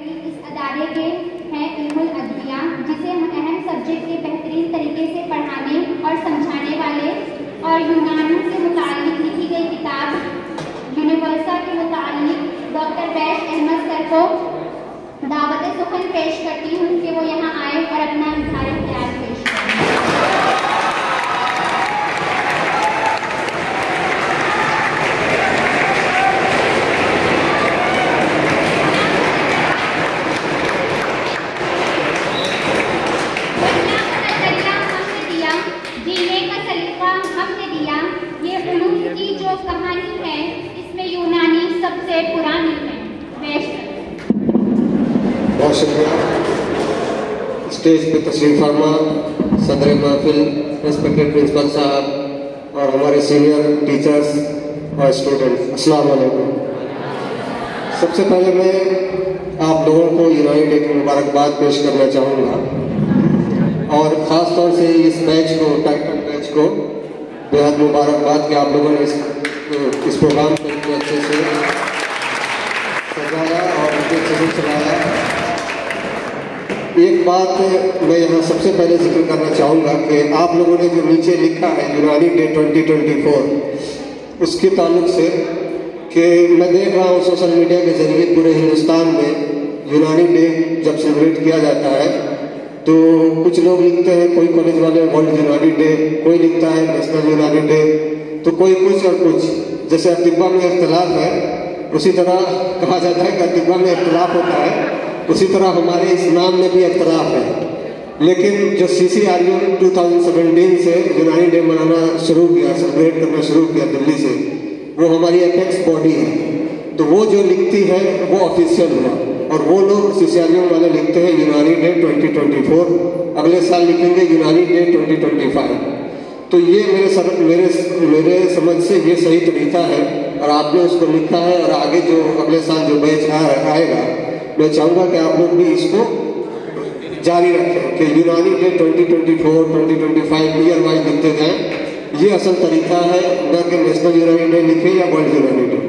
इस अदारे के हैं इल्मुल अदविया, जिसे हम अहम सब्जेक्ट के बेहतरीन तरीके से पढ़ाने और समझाने वाले और यूनानों से मुतल लिखी गई किताब यूनिवर्सा के मुतल डॉक्टर बैश अहमद सर को दावत सुखन पेश करती हूँ कि वो यहाँ आए और अपना इजहार ख्याल पेश करें बनना का नज़रिया हमने दिया जीने का सलीका हमने दिया ये उलूम की जो कहानी है इसमें यूनानी बहुत शुक्रिया। स्टेज पे तस्वीर फरमा सदर महफिल इंस्पेक्टर प्रिंसिपल साहब, और हमारे सीनियर टीचर्स और स्टूडेंट्स अस्सलाम वालेकुम। सबसे पहले मैं आप लोगों को यूनाइट डे की मुबारकबाद पेश करना चाहूँगा। और ख़ास तौर से इस मैच को टाइटल मैच को, बेहद मुबारकबाद कि आप लोगों ने इस इस प्रोग्राम को अच्छे से सजाया और से चलाया एक बात मैं यहाँ सबसे पहले ज़िक्र करना चाहूँगा कि आप लोगों ने जो नीचे लिखा है, यूनानी डे 2024 उसके ताल्लुक से कि मैं देख रहा हूँ सोशल मीडिया के ज़रिए पूरे हिंदुस्तान में यूनानी डे जब सेलिब्रेट किया जाता है तो कुछ लोग लिखते हैं, कोई कॉलेज वाले वर्ल्ड यूनानी डे, कोई लिखता है नेशनल यूनानी डे तो कोई कुछ और कुछ। जैसे अतिब्बा में इख्तलाफ है उसी तरह कहा जाता है कि अतिब्बा में इख्तलाफ होता है। उसी तरह हमारे इस नाम में भी इख्तलाफ है। लेकिन जो C C R U to से यूनानी डे मनाना शुरू किया सेलिब्रेट करना शुरू किया दिल्ली से वो हमारी अपेक्स बॉडी है। तो वो जो लिखती है वो ऑफिशियल हुआ। और वो लोग सी सी आर यू वाले लिखते हैं यूनानी डे 2024 अगले साल लिखेंगे यूनानी डे 2025 तो ये मेरे सर, मेरे मेरे समझ से ये सही तरीका है और आपने उसको लिखा है और आगे जो अगले साल जो बैच आएगा मैं चाहूँगा कि आप लोग भी इसको जारी रखें कि यूनानी डे 2024, 2025 ईयर वाइज लिखते जाएँ। ये असल तरीका है न कि नेशनल यूनानी डे लिखे या वर्ल्ड यूनानी डे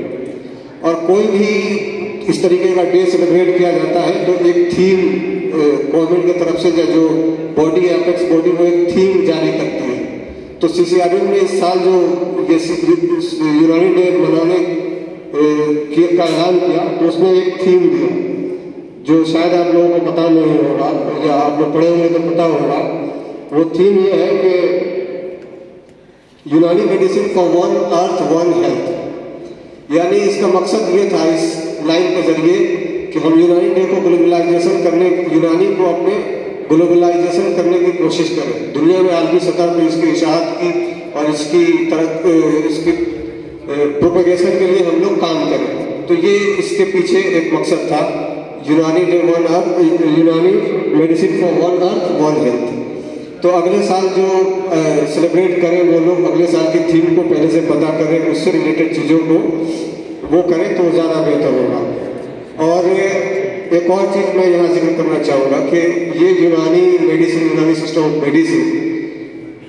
और कोई भी इस तरीके का डे सेलिब्रेट किया जाता है तो एक थीम गवर्नमेंट की तरफ़ से जो बॉडी अपेक्स बॉडी वो एक थीम जारी करती है। तो सी सी आर ने इस साल जो यूनानी डे मनाने के का ऐलान किया तो उसमें एक थीम दिया जो शायद आप लोगों को पता नहीं होगा, या आप लोग पढ़े हुए तो पता होगा। वो थीम ये है कि Unani medicine for one earth one health यानी इसका मकसद ये था इस लाइन के ज़रिए कि हम यूनानी डे को ग्लोबलाइजेशन करने, यूनानी को अपने ग्लोबलाइजेशन करने की कोशिश करें। दुनिया में आलमी सतह पर इसकी इशात की और इसकी तरक इसकी प्रोपेगेशन के लिए हम लोग काम करें। तो ये इसके पीछे एक मकसद था। यूनानी day one earth Unani medicine for one earth one health तो अगले साल जो सेलिब्रेट करें वो लोग, अगले साल की थीम को पहले से पता करें, उससे रिलेटेड चीज़ों को, वो करें तो ज़्यादा बेहतर होगा। और एक और चीज़ मैं यहाँ ज़िक्र करना चाहूँगा कि ये यूनानी मेडिसिन, यूनानी सिस्टम ऑफ़ मेडिसिन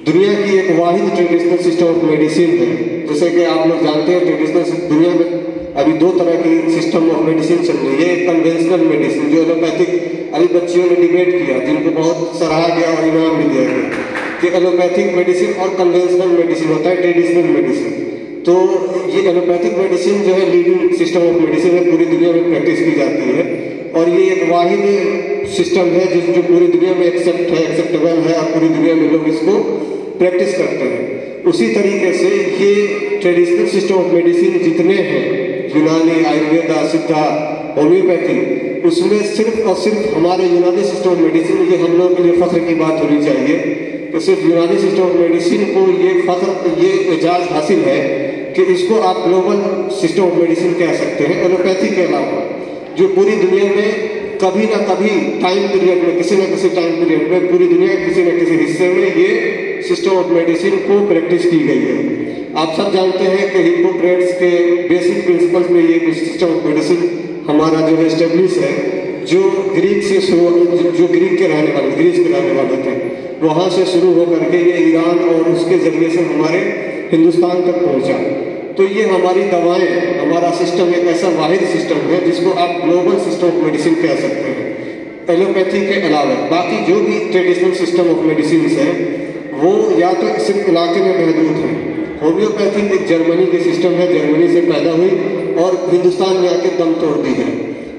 दुनिया की एक वाहिद ट्रेडिशनल सिस्टम ऑफ़ मेडिसिन है। जैसे कि आप लोग जानते हैं ट्रेडिशनल दुनिया में अभी दो तरह की सिस्टम ऑफ़ मेडिसिन चल रही है। एक कन्वेंशनल मेडिसिन जो एलोपैथिक अभी बच्चियों ने डिबेट किया, जिनको बहुत सराहा गया और इनाम भी दिया गया कि एलोपैथिक मेडिसिन और कन्वेंशनल मेडिसिन होता है ट्रेडिशनल मेडिसिन तो ये एलोपैथिक मेडिसिन जो है लीडिंग सिस्टम ऑफ़ मेडिसिन है, पूरी दुनिया में प्रैक्टिस की जाती है। और ये एक वाहिद सिस्टम है जिस जो पूरी दुनिया में एक्सेप्ट है एक्सेप्टेबल है और पूरी दुनिया में लोग इसको प्रैक्टिस करते हैं। उसी तरीके से ये ट्रेडिशनल सिस्टम ऑफ़ मेडिसिन जितने हैं, यूनानी, आयुर्वेदा, सिद्धा होम्योपैथी उसमें सिर्फ़ और सिर्फ़ हमारे यूनानी सिस्टम ऑफ़ मेडिसिन ये हम लोगों के लिए फख्र की बात होनी चाहिए। तो सिर्फ़ यूनानी सिस्टम ऑफ़ मेडिसिन को ये फख्र, ये एजाज हासिल है कि इसको आप ग्लोबल सिस्टम ऑफ़ मेडिसिन कह सकते हैं एलोपैथी के अलावा। जो पूरी दुनिया में कभी ना कभी टाइम पीरियड में, किसी ना किसी टाइम पीरियड में पूरी दुनिया के किसी न किसी हिस्से में ये सिस्टम ऑफ़ मेडिसिन को प्रैक्टिस की गई है। आप सब जानते हैं कि हिप्पोक्रेट्स के बेसिक प्रिंसिपल्स में ये सिस्टम ऑफ़ मेडिसिन हमारा जो है स्टेब्लिश है। जो ग्रीक से शुरू जो ग्रीक के रहने वाले ग्रीस के रहने वाले थे, वहाँ से शुरू होकर के ये ईरान और उसके ज़रिए से हमारे हिंदुस्तान तक पहुँचा। तो ये हमारी दवाएँ, हमारा सिस्टम एक ऐसा वाहिद सिस्टम है जिसको आप ग्लोबल सिस्टम ऑफ़ मेडिसिन कह सकते हैं। एलोपैथी के अलावा बाकी जो भी ट्रेडिशनल सिस्टम ऑफ़ मेडिसिन है, वो या तो सिर्फ़ इलाके में महदूद है। होम्योपैथी एक जर्मनी के सिस्टम है, जर्मनी से पैदा हुई और हिंदुस्तान में आके दम तोड़ दी है।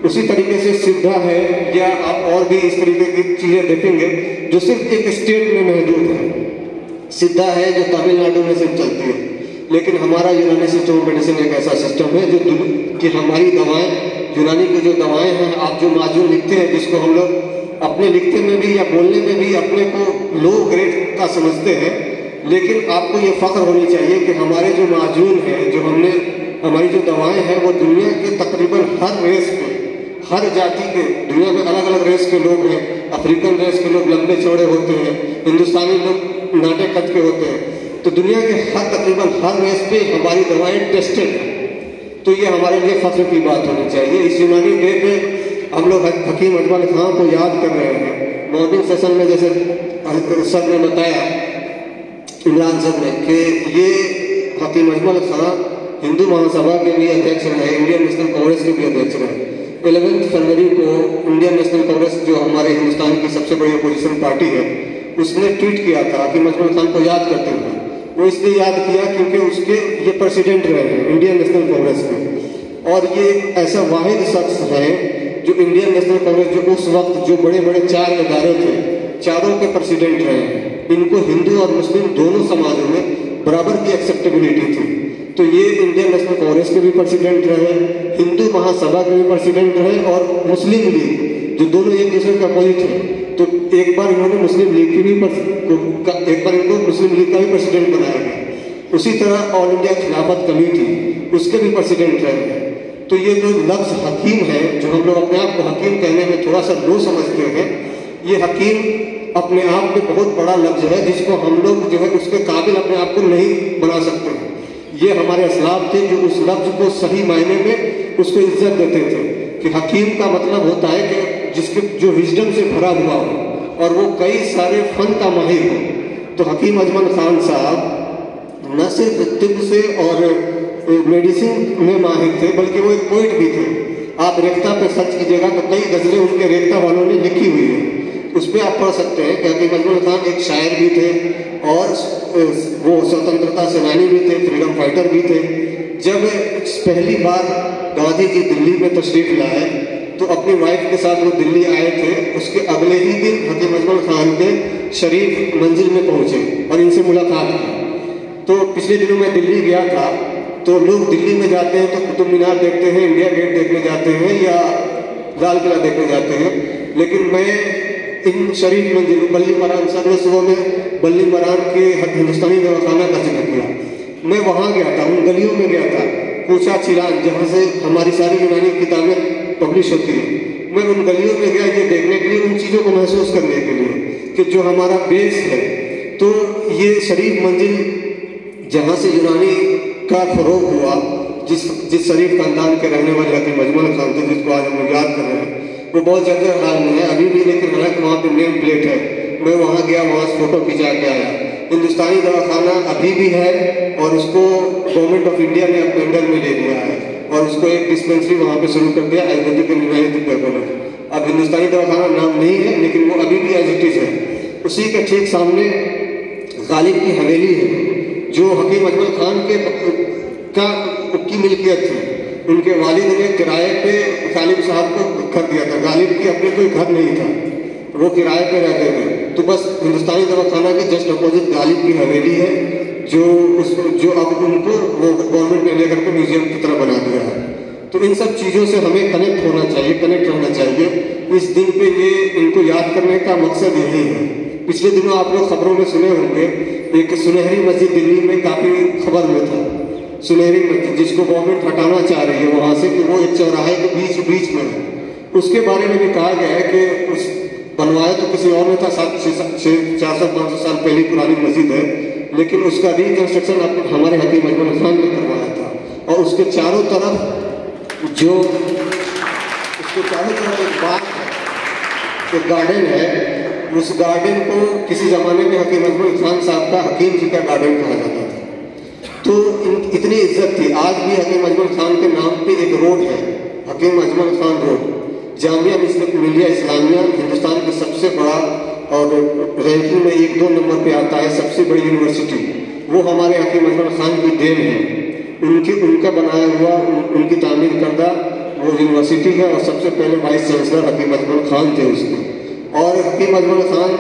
उसी तरीके से सिद्धा है, या आप और भी इस तरीके की चीज़ें देखेंगे जो सिर्फ़ एक स्टेट में महदूद है। सिद्धा है जो तमिलनाडु में सिर्फ़ चलती है। लेकिन हमारा यूनानी सिस्टम ऑफ़ मेडिसिन एक ऐसा सिस्टम है जो कि हमारी दवाएँ, यूनानी की जो दवाएँ हैं, आप जो माजून लिखते हैं, जिसको हम लोग अपने लिखते में भी या बोलने में भी अपने को लो ग्रेड का समझते हैं, लेकिन आपको ये फख्र होनी चाहिए कि हमारे जो माजून हैं, जो हमने, हमारी जो दवाएँ हैं, वो दुनिया के तकरीबन हर रेस के हर जाति के, दुनिया में अलग अलग रेस के लोग हैं। अफ्रीकन रेस के लोग लंबे चौड़े होते हैं, हिंदुस्तानी लोग नाटे कद के होते हैं। तो दुनिया के हर तकरीबन हर रेस पे हमारी दवाएँ टेस्टेड तो ये हमारे लिए फख्र की बात होनी चाहिए। इस यूनानी डे पे हम लोग हकीम अजमल खान को याद कर रहे हैं। मॉर्निंग सेशन में जैसे सर ने बताया, इमरान सर ने कि ये हकीम अजमल खान हिंदू महासभा के भी अध्यक्ष रहे इंडियन नेशनल कांग्रेस के भी अध्यक्ष रहे। इलेवेंथ फरवरी को इंडियन नेशनल कांग्रेस जो हमारे हिंदुस्तान की सबसे बड़ी अपोजिशन पार्टी है, उसने ट्वीट किया था कि अजमल खान को याद करते हुए। वो इसलिए याद किया क्योंकि उसके ये प्रेसिडेंट रहे हैं इंडियन नेशनल कांग्रेस के और ये ऐसा वाहिद शख्स है जो इंडियन नेशनल कांग्रेस जो उस वक्त जो बड़े बड़े चार इदारे थे, चारों के प्रेसिडेंट रहे इनको हिंदू और मुस्लिम दोनों समाजों में बराबर की एक्सेप्टेबिलिटी थी। तो ये इंडियन नेशनल कांग्रेस के भी प्रेसिडेंट रहे, हिंदू महासभा के भी प्रेसिडेंट रहे और मुस्लिम लीग जो दोनों एक दूसरे के अपोजिट हैं। तो एक बार इन्होंने मुस्लिम लीग की भी एक बार इनको मुस्लिम लीग का भी प्रेसिडेंट बनाया गया। उसी तरह ऑल इंडिया खिलाफत कमेटी, उसके भी प्रेसिडेंट रहे हैं। तो ये जो लफ्ज हकीम है, जो हम लोग अपने आप को हकीम कहने में थोड़ा सा लो समझते हैं, ये हकीम अपने आप में बहुत बड़ा लफ्ज है, जिसको हम लोग जो है उसके काबिल अपने आप को नहीं बना सकते ये हमारे असलाफ थे जो उस लफ्ज को सही मायने में उसको इज़्ज़त देते थे, कि हकीम का मतलब होता है कि जिसके जो विजडम से भरा हुआ हो, और वो कई सारे फन का माहिर हो। तो हकीम अजमल खान साहब न सिर्फ़ तिब से और मेडिसिन में माहिर थे, बल्कि वो एक पोइट भी थे। आप रेखता पे सर्च कीजिएगा तो कई गज़लें उनके रेखता वालों ने लिखी हुई है। उस पर आप पढ़ सकते हैं कि हकीम अजमल खान एक शायर भी थे, और वो स्वतंत्रता सेनानी भी थे फ्रीडम फाइटर भी थे। जब पहली बार गांधी जी दिल्ली में तशरीफ़ लाए तो अपनी वाइफ के साथ वो दिल्ली आए थे, उसके अगले ही दिन हकीम अजमल खान के शरीफ मंजिल में पहुँचे और इनसे मुलाकात की। तो पिछले दिनों मैं दिल्ली गया था तो लोग दिल्ली में जाते हैं तो कुतुब मीनार देखते हैं, इंडिया गेट देखने जाते हैं या लाल किला देखने जाते हैं। लेकिन मैं इन शरीफ मंजिल, बल्ली मरान सर ने सुबह में बल्ली मरान के हिंदुस्तानी दवाखाना का ज़िक्र किया। मैं वहाँ गया था, उन गलियों में गया था, पूछा चिराग, जहाँ से हमारी सारी यूनानी किताबें पब्लिश होती है। मैं उन गलियों में गया, ये देखने के लिए, उन चीज़ों को महसूस करने के लिए कि जो हमारा बेस है तो ये शरीफ मंजिल जहाँ से यूनानी का फरोग हुआ, जिस जिस शरीफ खानदान के रहने वाले हकीम अजमल खान थे, जिसको आज हम याद कर रहे हैं, वो बहुत जगह हाल में है, अभी भी, लेकिन हालाँकि वहाँ पे नेम प्लेट है। मैं वहाँ गया, वहाँ से फ़ोटो खिंचा के आया। हिंदुस्तानी दवाखाना अभी भी है और उसको गवर्नमेंट ऑफ़ इंडिया ने अपने अंडर में ले लिया है। और उसको एक डिस्पेंसरी वहाँ पे शुरू कर दिया आयुर्वेदिक यूनानी कॉलेज अब हिंदुस्तानी दवाखाना नाम नहीं है, लेकिन वो अभी भी एज इट इज़ है। उसी के ठीक सामने गालिब की हवेली है, जो हकीम अजमल खान के का की मिल्कियत थी। उनके वालिद ने किराए पे गालिब साहब को घर दिया था। गालिब की अपने कोई घर नहीं था। वो किराए पे रहते थे। तो बस हिंदुस्तानी दवाखाना के जस्ट अपोजिट गालिब की हवेली है, जो उस, जो अब उनको वो गवर्नमेंट ने लेकर के म्यूज़ियम की तरह बना दिया है। तो इन सब चीज़ों से हमें कनेक्ट होना चाहिए कनेक्ट रहना चाहिए। इस दिन पे ये इनको याद करने का मकसद यही है। पिछले दिनों आप लोग खबरों में सुने होंगे, एक सुनहरी मस्जिद दिल्ली में काफ़ी खबर में था। सुनहरी मस्जिद जिसको गवर्नमेंट हटाना चाह रही है वहाँ से कि वो एक चौराहे के बीच बीच में है। उसके बारे में भी कहा गया है कि उस बनवाया तो किसी और ने था, सात चार सौ पाँच सौ साल पहले पुरानी मस्जिद है, लेकिन उसका रिकंस्ट्रक्शन हमारे हकीम अजमल खान ने करवाया था। और उसके चारों तरफ़ जो, उसके चारों तरफ़ एक बाग है, एक गार्डन है, उस गार्डन को किसी ज़माने में हकीम अजमल खान साहब का हकीम जी का गार्डन कहा जाता था। तो इतनी इज़्ज़त थी। आज भी हकीम अजमल खान के नाम पे एक रोड है, हकीम अजमल खान रोड जामिया मिलिया इस्लामिया हिंदुस्तान का सबसे बड़ा और रैंकिंग में एक दो नंबर पे आता है सबसे बड़ी यूनिवर्सिटी। वो हमारे हकीम अजमल खान की देन है। उनकी उनका बनाया हुआ उन, उनकी तामीर करदा वो यूनिवर्सिटी है और सबसे पहले वाइस चांसलर हकीम अजमल खान थे उसके। और हकीम अजमल खान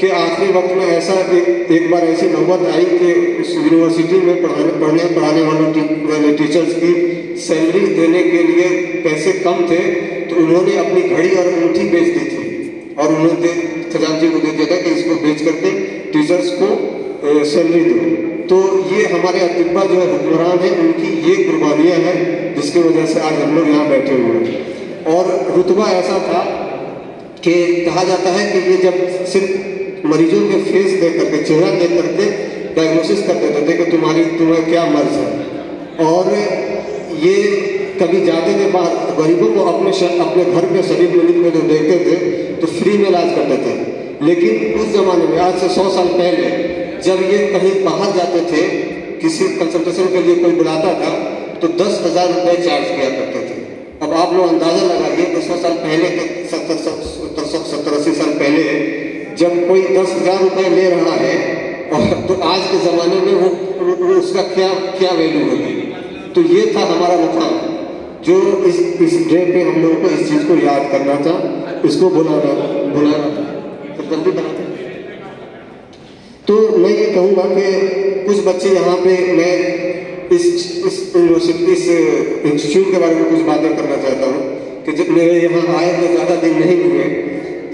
के आखिरी वक्त में ऐसा एक, एक बार ऐसी नौबत आई कि उस यूनिवर्सिटी में पढ़ाने पढ़ने पढ़ाने वाले टीचर्स की सैलरी देने के लिए पैसे कम थे। तो उन्होंने अपनी घड़ी और अंगूठी बेच दी थी। और उन्होंने खजानची को दे दिया था कि इसको बेच करके टीचर्स को सैलरी दो। तो ये हमारे अतिब्बा जो है, हुक्मरान है, उनकी ये कुर्बानियाँ हैं, जिसकी वजह से आज हम लोग यहाँ बैठे हुए हैं। और रुतबा ऐसा था कि कहा जाता है कि ये जब सिर्फ़ मरीजों के फेस देख करके, चेहरा देख करके डायग्नोसिस कर देते थे कि तुम्हारी तुम्हें क्या मर्ज है। और ये कभी जाते थे बाहर गरीबों को अपने शर, अपने घर पे शरीफ मलिक में जो देखते थे तो फ्री में इलाज करते थे। लेकिन उस जमाने में आज से सौ साल पहले जब ये कहीं बाहर जाते थे किसी कंसल्टेशन के लिए कोई बुलाता था तो दस हज़ार रुपये चार्ज किया करते थे। अब आप लोग अंदाज़ा लगाइए कि सौ साल पहले के सत्तर सत्तर सत्तर अस्सी साल पहले जब कोई दस हज़ार रुपये ले रहा है तो आज के ज़माने में वो उसका क्या क्या वैल्यू होगी? तो ये था हमारा मुकाम जो इस इस डे पे हम लोगों को इस चीज़ को याद करना था, इसको बुलाना बुलाना था। तो जल्दी बनाते तो मैं ये कहूँगा कि कुछ बच्चे यहाँ पे मैं इस इस यूनिवर्सिटी इस इंस्टीट्यूट के बारे में कुछ बातें करना चाहता हूँ कि जब मेरे यहाँ आए तो ज़्यादा दिन नहीं हुए।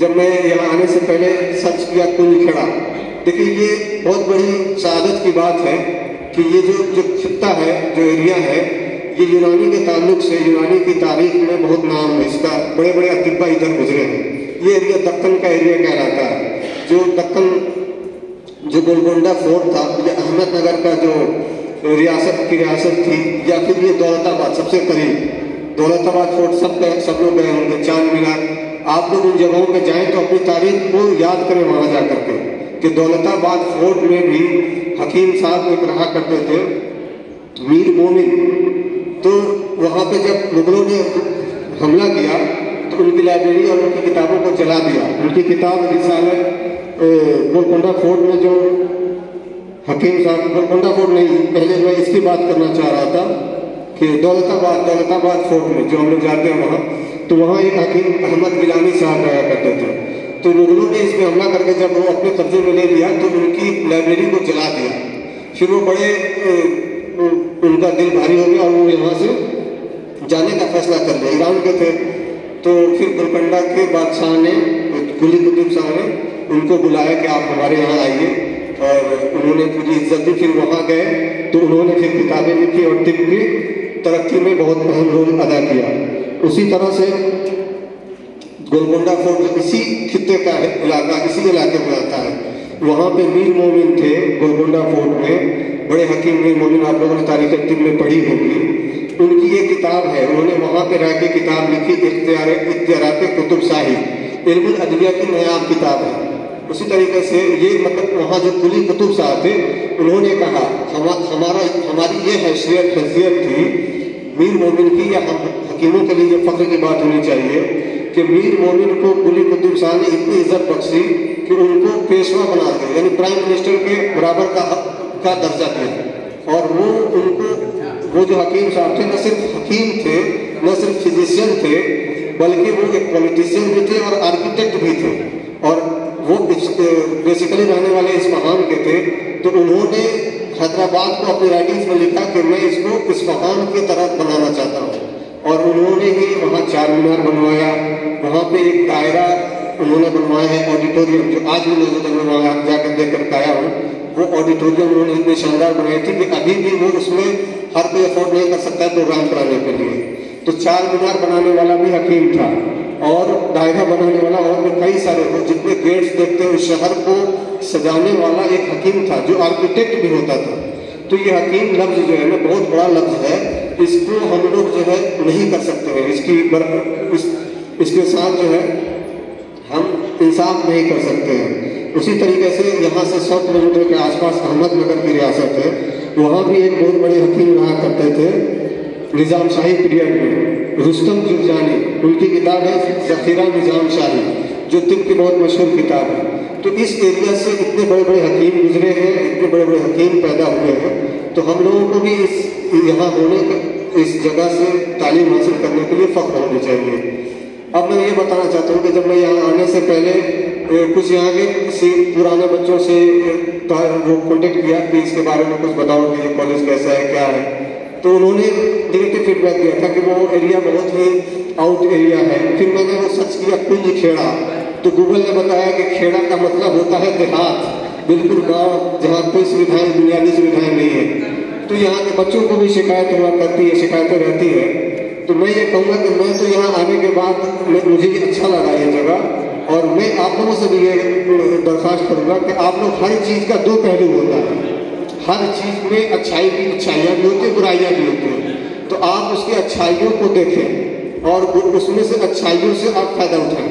जब मैं यहाँ आने से पहले सर्च किया कुल खेड़ा। देखिए, ये बहुत बड़ी शहादत की बात है कि ये जो जो खत्ता है, जो एरिया है ये यूनानी के ताल्लुक से यूनानी की तारीख में बहुत नाम है, इसका बड़े बड़े अतिब्बा इधर गुजरे हैं। ये एरिया दक्कन का एरिया कहलाता है। जो दक्कन, जो गोलकोंडा फोर्ट था, या अहमदनगर का जो रियासत की रियासत थी, या फिर ये दौलताबाद, सबसे करीब। दौलताबाद फोर्ट सब गए सब लोग गए होंगे, चाँद मीनार। आप लोग उन जगहों पर जाएँ तो अपनी तारीख को याद करें वहाँ जा करके कि दौलताबाद फोर्ट में भी हकीम साहब एक रहा करते थे, मीर मोमिन। तो वहाँ पे जब मुगलों ने हमला किया तो उनकी लाइब्रेरी और उनकी किताबों को जला दिया। उनकी किताब रिसालत गोलकोंडा फोर्ट में जो हकीम साहब गोलकोंडा फोर्ट नहीं, पहले मैं इसकी बात करना चाह रहा था कि दौलताबाद दौलताबाद फोर्ट में जो हम लोग जाते हैं वहाँ तो वहाँ एक हकीम अहमद गिलानी साहब रहा करते थे। तो मुगलों ने इस पर हमला करके जब वो अपने कब्जे में ले लिया तो उनकी लाइब्रेरी को जला दिया। फिर वो बड़े उनका दिल भारी हो गया और वो यहाँ से जाने का फैसला कर लिया। ईरान के थे तो फिर गोलकंडा के बादशाह ने कुली कुतुब शाह ने उनको बुलाया कि आप हमारे यहाँ आइए और उन्होंने पूरी इज़्ज़त दी। फिर वहाँ गए तो उन्होंने फिर किताबें लिखी और तिब की तरक्की में बहुत अहम रोल अदा किया। उसी तरह से गोलकोंडा फोर्ट इसी खित्ते का इलाका, इसी इलाके में आता है। वहाँ पे मीर मोमिन थे गोलकोंडा फोर्ट में। बड़े हकीम मीर मोमिन आप लोगों ने तारीख तिब में पढ़ी होगी उनकी ये किताब है उन्होंने वहाँ पर रह के किताब लिखी इख्तियार इख्तियार कुतुब साहिब इल्म अदविया की नयाब किताब है। उसी तरीके से ये मतलब वहाँ जो कुली कुतुब साहब थे उन्होंने कहा हम, हमारा हमारी ये हैसियत हैसियत थी मीर मोमिन की या हम हकीमों के लिए ये फख्र की बात होनी चाहिए कि मीर मोमिन को कुली कुतुब शाह ने इतनी इज़्ज़त बख्शी कि उनको पेशवा बना दिया। यानी प्राइम मिनिस्टर के बराबर का का दर्जा दिया। और वो उनको, वो जो हकीम साहब थे, न सिर्फ़ हकीम थे, न सिर्फ़ फिजिशियन थे, बल्कि वो एक पॉलिटिशियन भी थे और आर्किटेक्ट भी थे। और वो बेसिकली रहने वाले इस इस्फहान के थे। तो उन्होंने हैदराबाद को अपनी राइटिंग्स में लिखा कि मैं इसको इस इस्फहान की तरह बनाना चाहता हूँ। और उन्होंने ही वहाँ चार मीनार बनवाया। वहाँ पे एक दायरा उन्होंने बनवाए हैं ऑडिटोरियम जो आज भी है मैं वहाँ जाकर देख कर आया हूँ। वो ऑडिटोरियम उन्होंने इतनी शानदार बनाई थी कि अभी भी वो उसमें हर कोई अफोर्ड नहीं कर सकता है प्रोग्राम कराने के लिए। तो चार मीनार बनाने वाला भी हकीम था और दायरा बनाने वाला और भी कई सारे जितने गेट्स देखते हैं शहर को सजाने वाला एक हकीम था जो आर्किटेक्ट भी होता था। तो ये हकीम लफ्ज जो है ना बहुत बड़ा लफ्ज है। इसको हम लोग जो है नहीं कर सकते हैं। इसकी इस, इसके साथ जो है हम इंसाफ नहीं कर सकते। हैं उसी तरीके से यहाँ से सौ किलोमीटर के आसपास अहमदनगर की रियासत है। वहाँ भी एक बहुत बड़े हकीम रहा करते थे, निज़ाम शाही पीरियड में। रुस्तम जुर्जानी उनकी किताब है जखीरा निज़ाम शाही, जो तिब की बहुत मशहूर किताब है। तो इस एरिया से इतने बड़े बड़े हकीम गुजरे हैं, इतने बड़े बड़े हकीम पैदा हुए हैं। तो हम लोगों को भी इस, यहाँ होने, इस जगह से तालीम हासिल करने के लिए फ़ख्र होनी चाहिए। अब मैं ये बताना चाहता हूँ कि जब मैं यहाँ आने से पहले कुछ यहाँ के किसी पुराने बच्चों से कॉन्टेक्ट किया कि इसके बारे में कुछ बताओ कि ये कॉलेज कैसा है, क्या है? तो उन्होंने नेगेटिव फीडबैक दिया था कि वो एरिया बहुत ही आउट एरिया है। फिर मैंने वो सर्च किया, कुंज खेड़ा। तो गूगल ने बताया कि खेड़ा का मतलब होता है देहात। बिल्कुल गाँव, जहाँ कोई सुविधाएँ बुनियादी सुविधाएँ नहीं है। तो यहाँ के बच्चों को भी शिकायत हुआ करती है, शिकायतें रहती है। तो मैं ये कहूँगा कि मैं तो यहाँ आने के बाद मुझे अच्छा लगा ये जगह, और मैं आप लोगों से भी ये दरख्वास्त करूँगा कि आप लोग हर चीज़ का दो पहलू होता है। हर चीज़ में अच्छाई की अच्छाइयाँ भी होती है, बुराइयाँ भी होती हैं। तो आप उसकी अच्छाइयों को देखें, और उसमें से अच्छाइयों से आप फ़ायदा उठाएँ।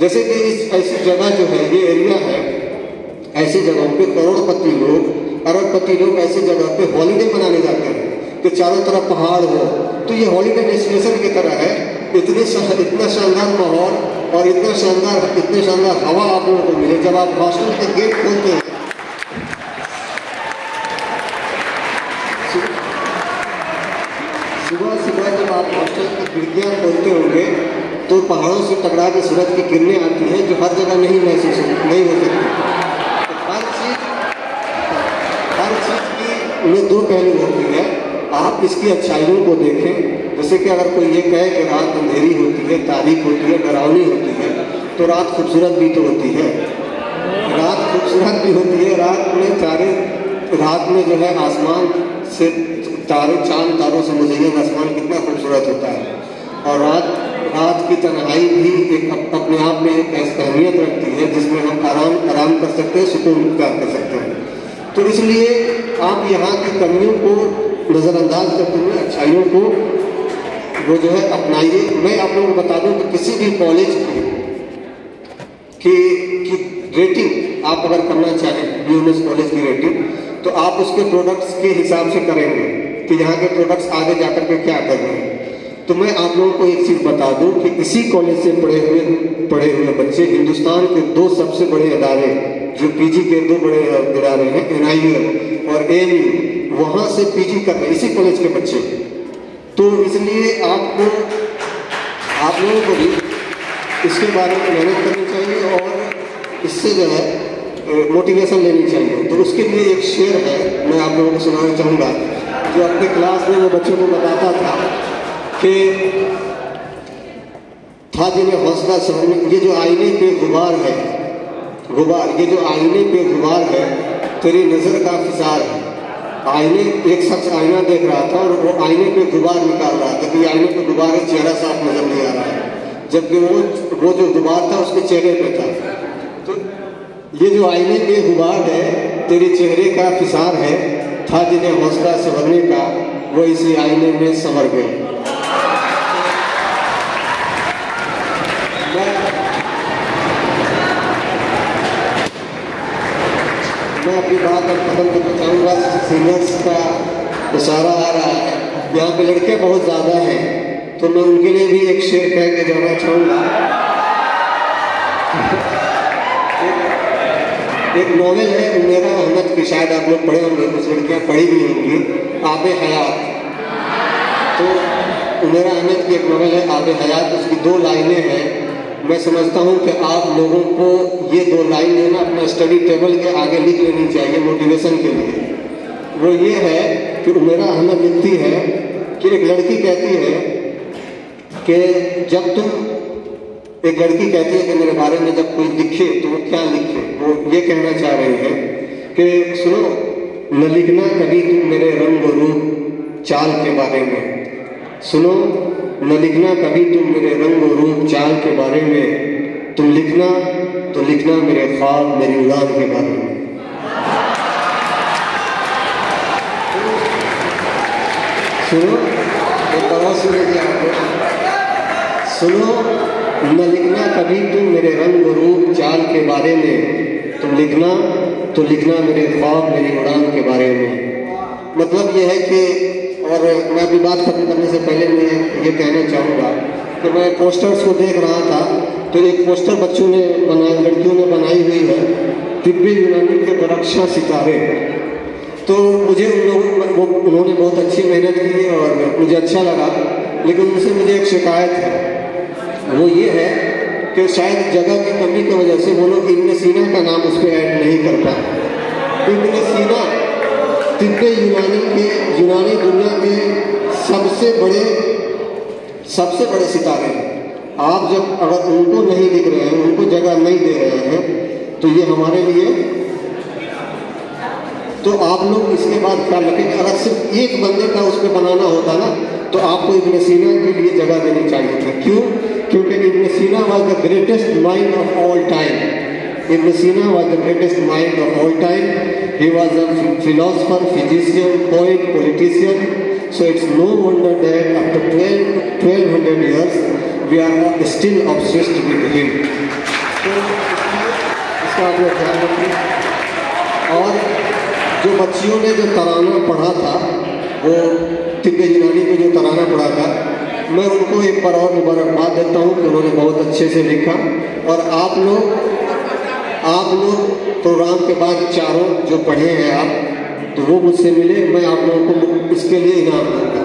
जैसे कि इस, ऐसी जगह जो है, ये एरिया है, ऐसी जगहों पे करोड़पति लोग, अरबपति लोग ऐसी जगह पे हॉलीडे मनाने जाते हैं। कि चारों तरफ़ पहाड़ हो तो ये हॉलीडे डेस्टिनेशन की तरह है। इतने इतना शानदार माहौल और इतना शानदार, इतने शानदार हवा आप लोगों को मिले। जब आप हॉस्टल के गेट खोलते हैं, सुबह सुबह जब आप हॉस्टल की खिड़कियाँ खोलते होंगे तो पहाड़ों से टकरा के सूरज की किरणें आती हैं, जो हर जगह नहीं महसूस नहीं हो सकती। तो हर चीज़ हर चीज़ की उन्हें दो पहलू होती है। आप इसकी अच्छाइयों को देखें, जैसे कि अगर कोई ये कहे कि रात अंधेरी होती है, तारीख होती है, डरावनी होती है तो रात खूबसूरत भी तो होती है। रात खूबसूरत भी होती है, रात में तारे, रात में जो है आसमान से तारे, चाँद तारों से मुझे आसमान कितना खूबसूरत होता है। और रात रात की तन्हाई भी एक अपने आप में एक अहमियत रखती है, जिसमें हम आराम आराम कर सकते हैं, सुकून कर सकते हैं। तो इसलिए आप यहाँ की कमियों को नज़रअंदाज करते हुए अच्छाइयों को वो जो है अपनाइए। मैं आप लोगों को बता दूँ कि किसी भी कॉलेज की की रेटिंग आप अगर करना चाहें बी कॉलेज की रेटिंग तो आप उसके प्रोडक्ट्स के हिसाब से करेंगे कि यहाँ के प्रोडक्ट्स आगे जाकर के क्या कर रहे हैं। तो मैं आप लोगों को एक चीज़ बता दूँ कि इसी कॉलेज से पढ़े हुए पढ़े हुए बच्चे हिंदुस्तान के दो सबसे बड़े अदारे, जो पीजी के दो बड़े इदारे हैं एन और एम वहाँ से पीजी कर रहे इसी कॉलेज के बच्चे। तो इसलिए आपको, आप लोगों को भी इसके बारे में मेहनत करनी चाहिए और इससे जो है मोटिवेशन लेनी चाहिए। तो उसके लिए एक शेर है, मैं आप लोगों को सुनाना चाहूँगा। जो अपने क्लास में वो बच्चों को बताता था कि था जिन्हें हौसला समझने ये जो आईने पे गुबार है, गुबार, ये जो आईने पे गुबार है, तेरी नज़र का फिसार है। आईने, एक शख्स आईना देख रहा था और वो आईने पे गुबार निकाल रहा था कि आईने पे गुबार का चेहरा साफ़ नज़र नहीं आ रहा है। जबकि वो वो जो गुबार था, उसके चेहरे पे था। तो ये जो आईने पे गुबार है, तेरे चेहरे का फिसार है, था जिन्हें हौसला संभरने का, वो इसी आईने में संवर गए। मैं अपनी बात अब खत्म करना चाहूँगा सीनियर्स का इशारा आ रहा है। यहाँ पे लड़के बहुत ज़्यादा हैं तो मैं उनके लिए भी एक शेर कह के जाना चाहूँगा। एक नॉवेल है मेरा अहमद, की शायद आप लोग पढ़े होंगे, कुछ लड़कियाँ पढ़ी भी होंगी। आब हयात। तो उमेरा अहमद की एक नॉवेल है, आब हयात, उसकी दो लाइनें हैं। मैं समझता हूँ कि आप लोगों को ये दो लाइन जो ना, अपना स्टडी टेबल के आगे लिख लेनी चाहिए मोटिवेशन के लिए। वो ये है कि उमेरा अहमद लिखती है कि एक लड़की कहती है कि जब तुम, एक लड़की कहती है कि मेरे बारे में जब कोई लिखे तो वो क्या लिखे? वो ये कहना चाह रहे हैं कि सुनो न लिखना कभी तुम मेरे रंग रूप चाल के बारे में। सुनो, न लिखना कभी तुम मेरे रंग रूप चाल के बारे में। तुम लिखना तो लिखना मेरे ख्वाब, मेरी उड़ान के बारे में। सुनो, एक बड़ा सुने सुनो, न लिखना कभी तुम मेरे रंग रूप चाल के बारे में। तुम लिखना तो लिखना मेरे ख्वाब, मेरी उड़ान के बारे में। मतलब यह है कि और मैं बात खत्म करने से पहले मैं ये कहना चाहूँगा कि मैं पोस्टर्स को देख रहा था तो एक पोस्टर बच्चों ने बनाया, लड़कियों ने बनाई हुई है तिब्बी यूनानी के बरक्षा सितारे। तो मुझे उन लोगों वो, उन्होंने बहुत अच्छी मेहनत की और मुझे अच्छा लगा, लेकिन उनसे मुझे एक शिकायत है। वो ये है कि शायद जगह की कमी की वजह से वो लोग इब्न सीना का नाम उस पर ऐड नहीं कर पाए। इब्न सीना तिब्बे यूनानी के, यूनानी दुनिया के सबसे बड़े सबसे बड़े सितारे हैं। आप जब अगर उनको नहीं दिख रहे हैं, उनको जगह नहीं दे रहे हैं तो ये हमारे लिए तो आप लोग इसके बाद ख्याल रखेंगे अगर सिर्फ़ एक बंदे का उसमें बनाना होता ना तो आपको इब्न सीना के लिए जगह देनी चाहिए थी। क्यों? क्योंकि Ibn Sina was the greatest mind of all time Ibn Sina was the greatest mind of all time. He was a philosopher, physician, poet, politician. So it's no wonder that after 12, 1200 years, we are still obsessed with him. तो इसका आप लोग ध्यान रखिए और जो बच्चियों ने जो तराना पढ़ा था वो तिब्बे यूनानी में जो तराना पढ़ा था मैं उनको एक बार और मुबारकबाद देता हूँ कि उन्होंने बहुत अच्छे से लिखा और आप लोग आप लोग प्रोग्राम के बाद चारों जो पढ़े हैं आप तो वो मुझसे मिले, मैं आप लोगों को इसके लिए इनाम दूँगा।